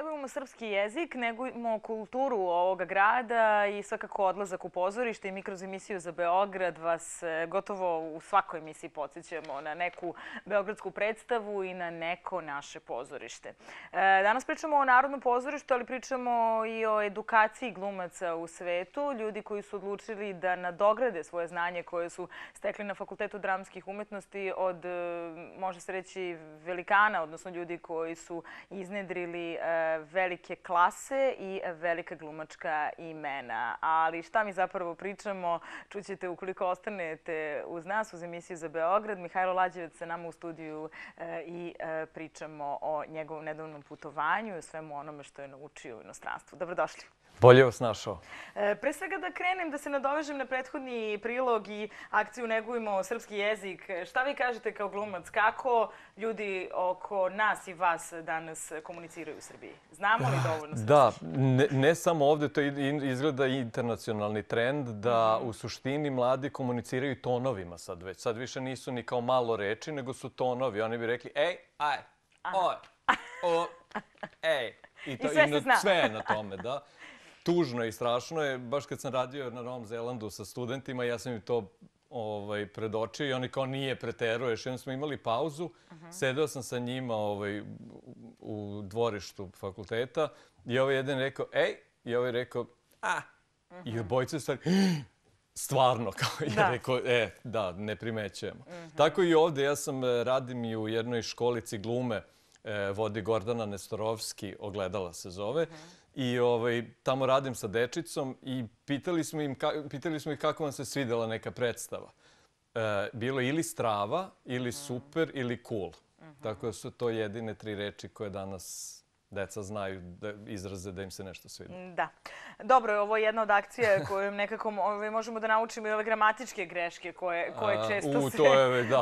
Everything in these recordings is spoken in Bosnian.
negujemo srpski jezik, negujemo kulturu ovoga grada i svakako odlazak u pozorište i mi kroz emisiju za Beograd vas e, gotovo u svakoj emisiji podsjećamo na neku beogradsku predstavu i na neko naše pozorište. E, danas pričamo o Narodnom pozorištu, ali pričamo i o edukaciji glumaca u svetu. Ljudi koji su odlučili da nadograde svoje znanje koje su stekli na Fakultetu dramskih umetnosti od, e, može se reći, velikana, odnosno ljudi koji su iznedrili velike klase i velika glumačka imena. Ali šta mi zapravo pričamo, čućete ukoliko ostanete uz nas, uz emisiju za Beograd. Mihajlo Lađevac se nama u studiju e, i e, pričamo o njegovom nedavnom putovanju i svemu onome što je naučio u inostranstvu. Dobrodošli. Bolje vas našao. E, pre svega da krenem, da se nadovežem na prethodni prilog i akciju Negujemo srpski jezik. Šta vi kažete kao glumac? Kako ljudi oko nas i vas danas komuniciraju u Srbiji? Znamo li dovoljno srpski? Da, ne samo ovde, to izgleda internacionalni trend da mhm. u suštini mladi komuniciraju tonovima sad već. Sad više nisu ni kao malo reči, nego su tonovi. Oni bi rekli, ej, aj, oj, o, ej. I sve se zna. Sve na tome, da tužno i strašno je. Baš kad sam radio na Novom Zelandu sa studentima, ja sam im to ovaj, predočio i oni kao nije preteruješ. Jednom smo imali pauzu, sedeo sam sa njima ovaj, u dvorištu fakulteta i ovaj jedan rekao, ej, i ovaj rekao, a, i obojce stvari, stvarno, kao ja rekao, e, da, ne primećujemo. Tako i ovde, ja sam eh, radim i u jednoj školici glume, vodi Gordana Nestorovski, ogledala se zove, I ovaj, tamo radim sa dečicom i pitali smo, im, pitali smo ih kako vam se svidela neka predstava. E, bilo ili strava, ili super, ili cool. Tako da su to jedine tri reči koje danas deca znaju da izraze da im se nešto svidi. Da. Dobro, ovo je jedna od akcija koju nekako ovaj, možemo da naučimo i ove gramatičke greške koje, koje često se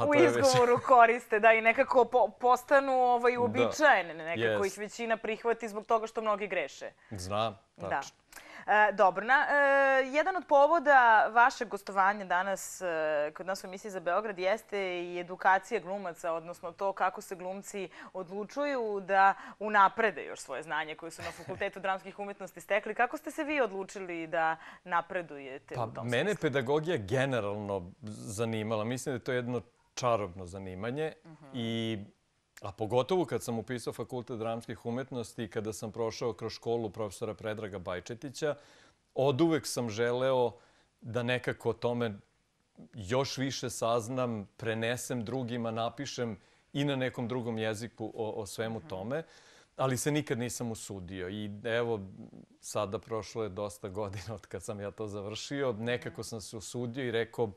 u izgovoru koriste. Da, i nekako postanu ovaj, uobičajene. Nekako ih većina prihvati zbog toga što mnogi greše. Znam, tačno. Dobro. E, jedan od povoda vašeg gostovanja danas e, kod nas u emisiji za Beograd jeste i edukacija glumaca, odnosno to kako se glumci odlučuju da unaprede još svoje znanje koje su na Fakultetu dramskih umjetnosti stekli. Kako ste se vi odlučili da napredujete pa, u tom smislu? Mene pedagogija generalno zanimala. Mislim da je to jedno čarobno zanimanje mhm. i A pogotovo kad sam upisao Fakultet dramskih umetnosti i kada sam prošao kroz školu profesora Predraga Bajčetića, od uvek sam želeo da nekako o tome još više saznam, prenesem drugima, napišem i na nekom drugom jeziku o, o svemu tome. Ali se nikad nisam usudio. I evo, sada prošlo je dosta godina od kad sam ja to završio. Nekako sam se usudio i rekao,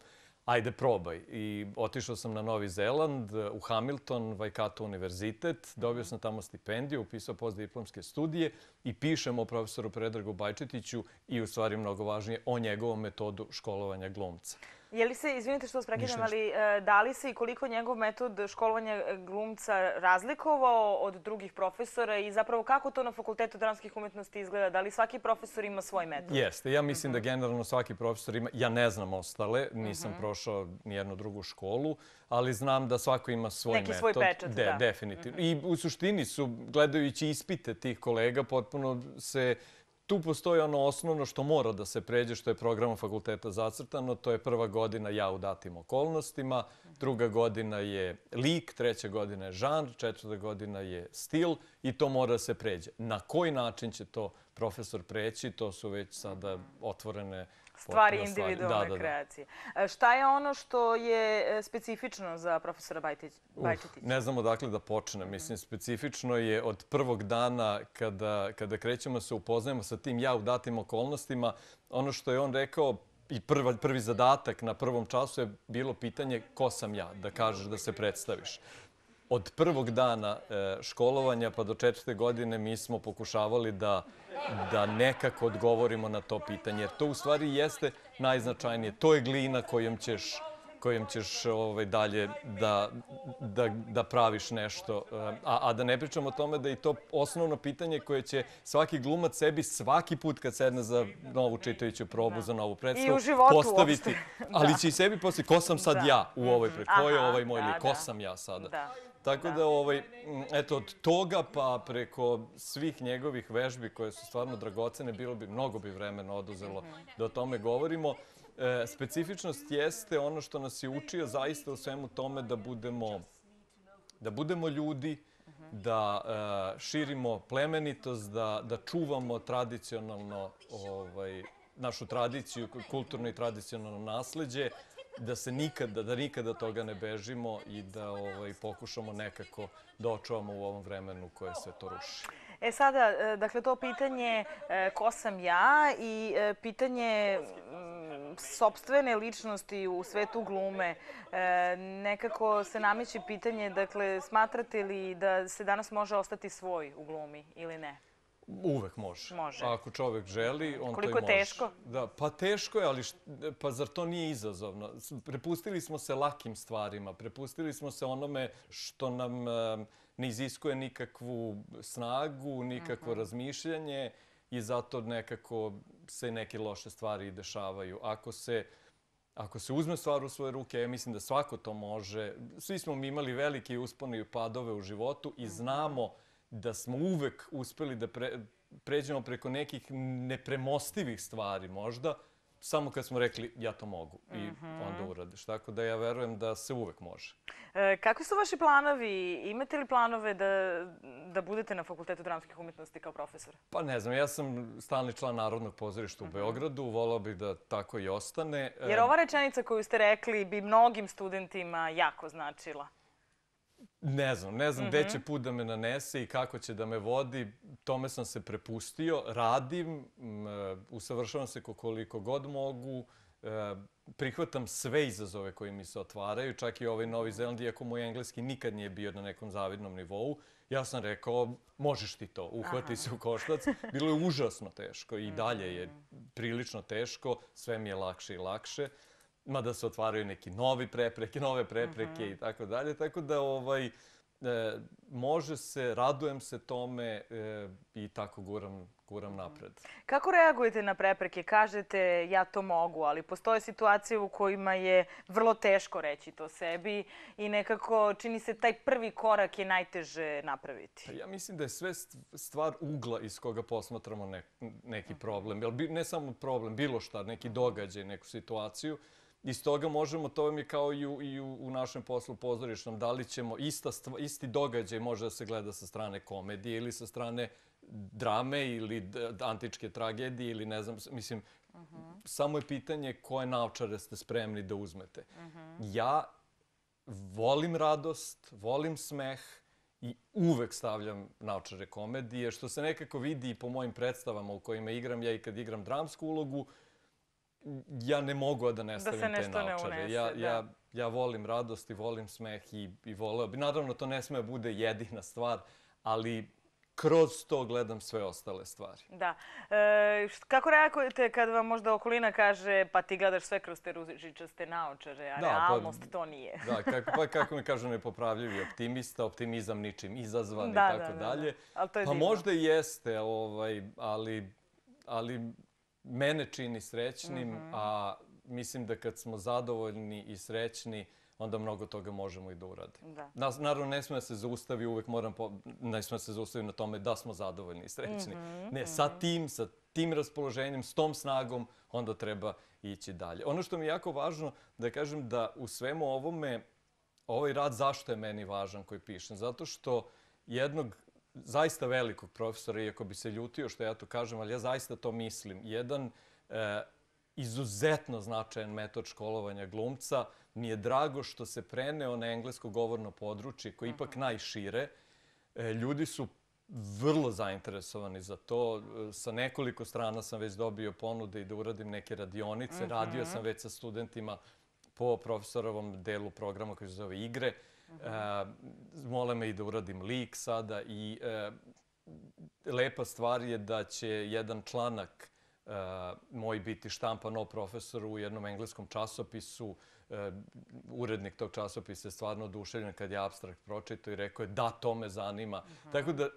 ajde probaj. I otišao sam na Novi Zeland, u Hamilton, Waikato univerzitet, dobio sam tamo stipendiju, upisao postdiplomske studije i pišem o profesoru Predragu Bajčetiću i u stvari mnogo važnije o njegovom metodu školovanja glumca. Je li se, izvinite što vas prekidam, ali e, da li se i koliko njegov metod školovanja e, glumca razlikovao od drugih profesora i zapravo kako to na Fakultetu dramskih umjetnosti izgleda? Da li svaki profesor ima svoj metod? Jeste. Ja mislim da mhm. generalno svaki profesor ima, ja ne znam ostale, nisam mhm. prošao nijednu drugu školu, ali znam da svako ima svoj metod. Neki svoj pečat, da. Definitivno. I u suštini su, gledajući ispite tih kolega, potpuno se tu postoji ono osnovno što mora da se pređe, što je programom fakulteta zacrtano. To je prva godina ja u datim okolnostima, druga godina je lik, treća godina je žanr, četvrta godina je stil i to mora da se pređe. Na koji način će to profesor preći, to su već sada otvorene stvari individualne kreacije. E, šta je ono što je e, specifično za profesora Bajčetića? Ne znamo dakle da počne. Mislim, specifično je od prvog dana kada krećemo se upoznajemo sa tim ja u datim okolnostima. Ono što je on rekao i prvi zadatak na prvom času je bilo pitanje ko sam ja, da kažeš da se predstaviš od prvog dana e, školovanja pa do četvrte godine mi smo pokušavali da, da nekako odgovorimo na to pitanje. Jer to u stvari jeste najznačajnije. To je glina kojom ćeš kojim ćeš ovaj, dalje da, da, da praviš nešto. E, a, a da ne pričamo o tome da je to osnovno pitanje koje će svaki glumac sebi svaki put kad sedne za novu čitajuću probu, za novu predstavu, postaviti. Ali će i sebi postaviti ko sam sad ja u ovoj predstavu. Ko je ovaj moj lik? Ko sam ja sada? Tako da, ovaj, eto, od toga pa preko svih njegovih vežbi koje su stvarno dragocene, bilo bi, mnogo bi vremena oduzelo da o tome govorimo. E, specifičnost jeste ono što nas je učio zaista u svemu tome da budemo, da budemo ljudi, da e, širimo plemenitost, da, da čuvamo tradicionalno ovaj, našu tradiciju, kulturno i tradicionalno nasledđe, da se nikada, da nikada toga ne bežimo i da ovaj, pokušamo nekako da očuvamo u ovom vremenu koje sve to ruši. E sada, e, dakle, to pitanje e, ko sam ja i e, pitanje mm, sobstvene ličnosti u svetu glume. Nekako se nameće pitanje, dakle, smatrate li da se danas može ostati svoj u glumi ili ne? Uvek može. Može. Ako čovek želi, on Koliko to i može. je teško? Da, pa teško je, ali št, pa zar to nije izazovno? Prepustili smo se lakim stvarima, prepustili smo se onome što nam uh, ne iziskuje nikakvu snagu, nikakvo uh mhm. -huh. razmišljanje i zato nekako se neke loše stvari dešavaju. Ako se Ako se uzme stvar u svoje ruke, ja mislim da svako to može. Svi smo mi imali velike uspone i padove u životu i mhm. znamo uh -huh da smo uvek uspeli da pre, pređemo preko nekih nepremostivih stvari možda, samo kad smo rekli ja to mogu i mm -hmm. onda uradiš. Tako da ja verujem da se uvek može. E, kakvi su vaši planovi? Imate li planove da, da budete na Fakultetu dramskih umjetnosti kao profesor? Pa ne znam, ja sam stalni član Narodnog pozorišta u mm -hmm. Beogradu. Volao bih da tako i ostane. Jer ova rečenica koju ste rekli bi mnogim studentima jako značila. Ne znam, ne znam gde će mhm. put da me nanese i kako će da me vodi. Tome sam se prepustio. Radim, e, usavršavam se koliko god mogu. E, prihvatam sve izazove koji mi se otvaraju, čak i ovaj Novi Zeland, iako moj engleski nikad nije bio na nekom zavidnom nivou. Ja sam rekao, možeš ti to, uhvati se u koštac. Bilo je užasno teško i dalje je prilično teško, sve mi je lakše i lakše mada se otvaraju neki novi prepreke, nove prepreke i tako dalje. Tako da ovaj, e, može se, radujem se tome e, i tako guram, guram napred. Kako reagujete na prepreke? Kažete ja to mogu, ali postoje situacije u kojima je vrlo teško reći to sebi i nekako čini se taj prvi korak je najteže napraviti. Pa ja mislim da je sve stvar ugla iz koga posmatramo ne, neki problem. Jel, ne samo problem, bilo šta, neki događaj, neku situaciju. Iz toga možemo, to vam je kao i u, i u, u našem poslu pozorišnom, da li ćemo ista stva, isti događaj može da se gleda sa strane komedije ili sa strane drame ili antičke tragedije ili ne znam, mislim, uh -huh. samo je pitanje koje naučare ste spremni da uzmete. Uh -huh. Ja volim radost, volim smeh i uvek stavljam naučare komedije, što se nekako vidi i po mojim predstavama u kojima igram ja i kad igram dramsku ulogu, uh, ja ne mogu da ne stavim te naočare. Da unese, ja, ja, ja volim radost i volim smeh i, i voleo bi. Naravno, to ne sme da bude jedina stvar, ali kroz to gledam sve ostale stvari. Da. E, kako reagujete kad vam možda okolina kaže pa ti gledaš sve kroz te ružičaste naočare, a da, pa- realnost pa, to nije? da, kako, pa kako mi kažu nepopravljivi optimista, optimizam ničim izazvan da, i tako da, da, dalje. Da. to je pa divno. možda i jeste, ovaj, ali, ali mene čini srećnim, mm -hmm. a mislim da kad smo zadovoljni i srećni, onda mnogo toga možemo i da uradimo. Da. Nas, naravno, ne smije se zaustavi, uvek moram, po, ne smije se zaustavi na tome da smo zadovoljni i srećni. Mm -hmm. Ne, sa tim, sa tim raspoloženjem, s tom snagom, onda treba ići dalje. Ono što mi je jako važno da kažem da u svemu ovome, ovaj rad zašto je meni važan koji pišem? Zato što jednog zaista velikog profesora, iako bi se ljutio što ja to kažem, ali ja zaista to mislim. Jedan e, izuzetno značajan metod školovanja glumca mi je drago što se preneo na englesko govorno područje, koje je ipak mhm. najšire. E, ljudi su vrlo zainteresovani za to. Sa nekoliko strana sam već dobio ponude i da uradim neke radionice. Mhm. Radio sam već sa studentima po profesorovom delu programa koji se zove Igre. Uh, mole me i da uradim lik sada i uh, lepa stvar je da će jedan članak uh, moj biti štampan o profesoru u jednom engleskom časopisu. Urednik tog časopisa je stvarno oduševljen kad je abstrakt pročito i rekao je da, to me zanima. Tako da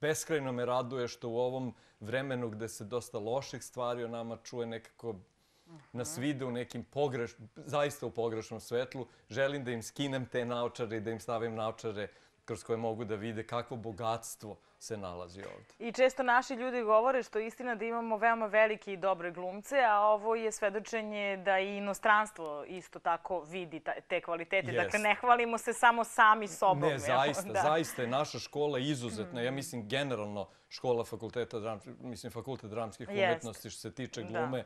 beskrajno me raduje što u ovom vremenu gde se dosta loših stvari o nama čuje nekako nas vide u nekim pogreš, zaista u pogrešnom svetlu. Želim da im skinem te naočare i da im stavim naočare kroz koje mogu da vide kakvo bogatstvo se nalazi ovdje. I često naši ljudi govore što je istina da imamo veoma velike i dobre glumce, a ovo je svedočenje da i inostranstvo isto tako vidi te kvalitete. Dakle, ne hvalimo se samo sami sobom. Ne, zaista, zaista je naša škola izuzetna. Ja mislim, generalno, škola fakulteta, mislim, fakultet dramskih umetnosti što se tiče glume,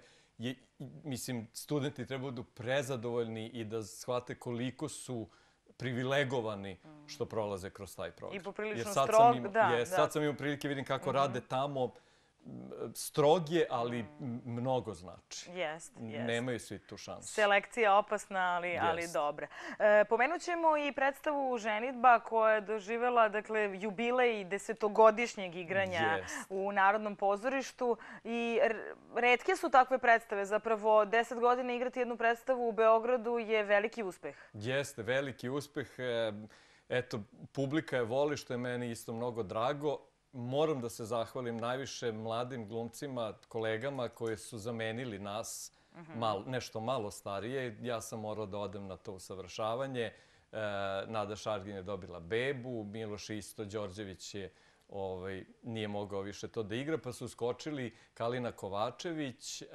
mislim, studenti treba budu prezadovoljni i da shvate koliko su privilegovani što prolaze kroz taj program. I poprilično strog, da. Sad sam imao prilike, vidim kako mhm. rade tamo strog je, ali mnogo znači. Jest, jest. Nemaju svi tu šansu. Selekcija opasna, ali, ali dobra. E, pomenut ćemo i predstavu Ženitba koja je doživjela dakle, jubilej desetogodišnjeg igranja u Narodnom pozorištu. I redke su takve predstave. Zapravo, deset godina igrati jednu predstavu u Beogradu je veliki uspeh. Jeste, veliki uspeh. E, eto, publika je voli, što je meni isto mnogo drago moram da se zahvalim najviše mladim glumcima, kolegama koji su zamenili nas mhm. nešto malo starije. Ja sam morao da odem na to usavršavanje. E, Nada Šargin je dobila bebu, Miloš Isto Đorđević je ovaj, nije mogao više to da igra, pa su skočili Kalina Kovačević, eh,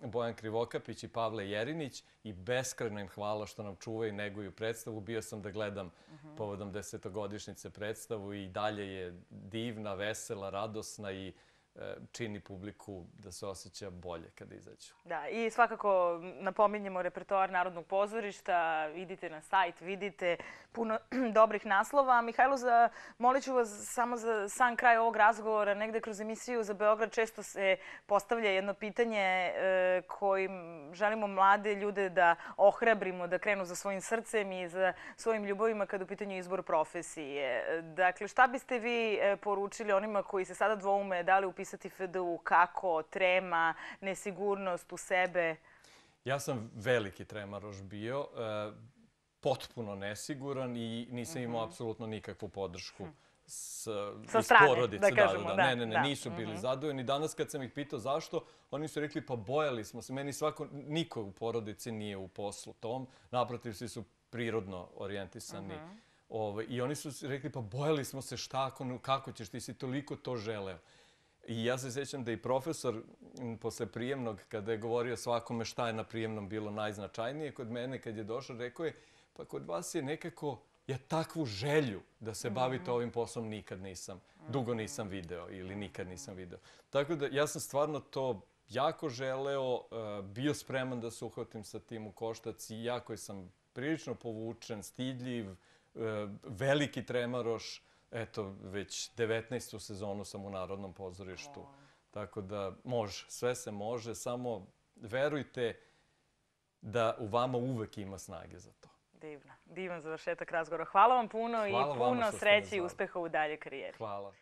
Bojan Krivokapić i Pavle Jerinić i beskreno im hvala što nam čuvaju i neguju predstavu. Bio sam da gledam povodom desetogodišnjice predstavu i dalje je divna, vesela, radosna i E, čini publiku da se osjeća bolje kada izađu. Da, i svakako napominjemo repertoar Narodnog pozorišta, idite na sajt, vidite puno dobrih naslova. Mihajlo, molit ću vas samo za sam kraj ovog razgovora, negde kroz emisiju za Beograd često se postavlja jedno pitanje e, kojim želimo mlade ljude da ohrabrimo, da krenu za svojim srcem i za svojim ljubavima kada u pitanju izbor profesije. Dakle, šta biste vi e, poručili onima koji se sada dvoume, da li upisati upisati FDU, kako, trema, nesigurnost u sebe? Ja sam veliki tremaroš bio, e, potpuno nesiguran i nisam imao mhm. apsolutno nikakvu podršku hm. s, Sa strane, da kažemo. Da, ne, ne, ne, nisu bili mhm. zadovoljni. Danas kad sam ih pitao zašto, oni su rekli pa bojali smo se. Meni svako, niko u porodici nije u poslu tom. Naprotiv, svi su prirodno orijentisani. Mhm. Ovaj, I oni su rekli pa bojali smo se šta, kako ćeš, ti si toliko to želeo. I ja se sjećam da i profesor posle prijemnog, kada je govorio svakome šta je na prijemnom bilo najznačajnije, kod mene kad je došao, rekao je, pa kod vas je nekako, ja takvu želju da se bavite ovim poslom nikad nisam, dugo nisam video ili nikad nisam video. Tako da ja sam stvarno to jako želeo, e, bio spreman da se uhvatim sa tim u koštac i jako sam prilično povučen, stidljiv, e, veliki tremaroš, eto, već 19. sezonu sam u Narodnom pozorištu. Tako da može, sve se može, samo verujte da u vama uvek ima snage za to. Divno, divan završetak razgovora. Hvala vam puno i puno sreće i uspeha u dalje karijeri. Hvala.